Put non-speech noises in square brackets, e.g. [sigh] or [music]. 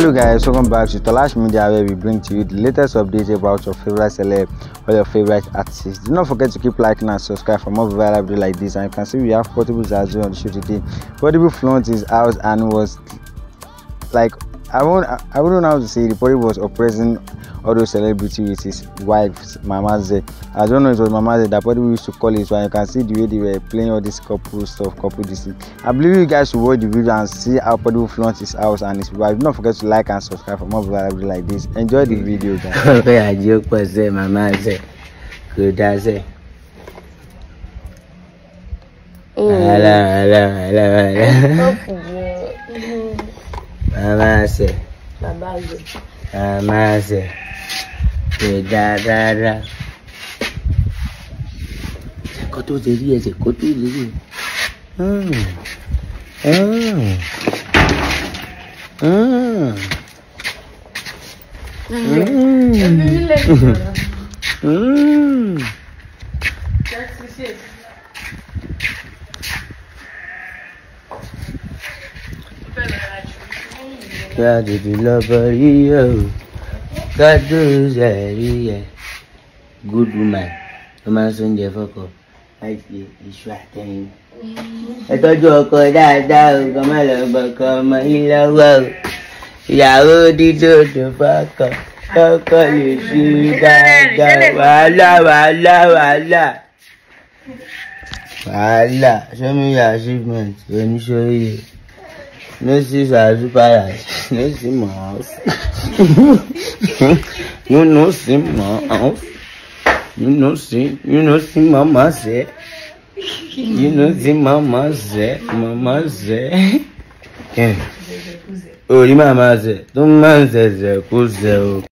hello guys welcome back to talash media where we bring to you the latest updates about your favorite celeb or your favorite artist do not forget to keep liking and subscribe for more viral updates like this and you can see we have portable zazu on the show today portable fluent is out and was like i won't i wouldn't know how to say the portable was oppressing all those celebrity with his wives mama z i don't know it was mama z that probably we used to call it but you can see the way they were playing all this couple stuff couple this thing i believe you guys should watch the video and see how Portable flaunt his house and his wife do not forget to like and subscribe for more videos like this enjoy the video guys. ọ̀rẹ́ àjẹ́ pọ̀ sẹ́ màmá sẹ́ kò dá sẹ́. ala ala ala ala màmá sẹ́. Babaze. Amaze. Ìdárara. Ẹ̀kọ́ tó ṣe rí ẹsẹ̀ kó tó lè rí. Mmm. Mmm. Mmm. Shadi Bilabariyo, Gadu Zariya, Good woman, ó máa ń sọ oúnjẹ fọ́kọ, láti iṣu àtẹ̀yìn. Ẹ tọ́jú ọkọ dáadáa o, kọ́ má lọ bọ̀kọ ọmọ yín lọ́wọ́ o. Ìyàwó dídòdò fọ́kọ, lọ́kọ lè ṣe dáadáa, wàhálà wàhálà wàhálà. Wàhálà, show me your achievement, show you. No shoes are supervised. No sim house. [laughs] you no sim house. You no see. You no see mama say. You no see mama say. Mama say. Orí you ṣe tó máa ń ṣẹ̀ṣẹ̀ kó ṣe o.